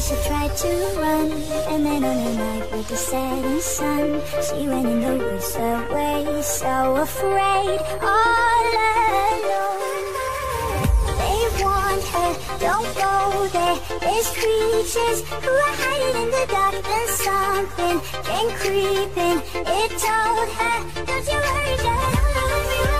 she tried to run, and then on a night with the setting sun, she went in the woods away, so afraid, all alone. They warned her, don't go there. There's creatures who are hiding in the dark. Then something came creeping. It told her, don't you worry, girl.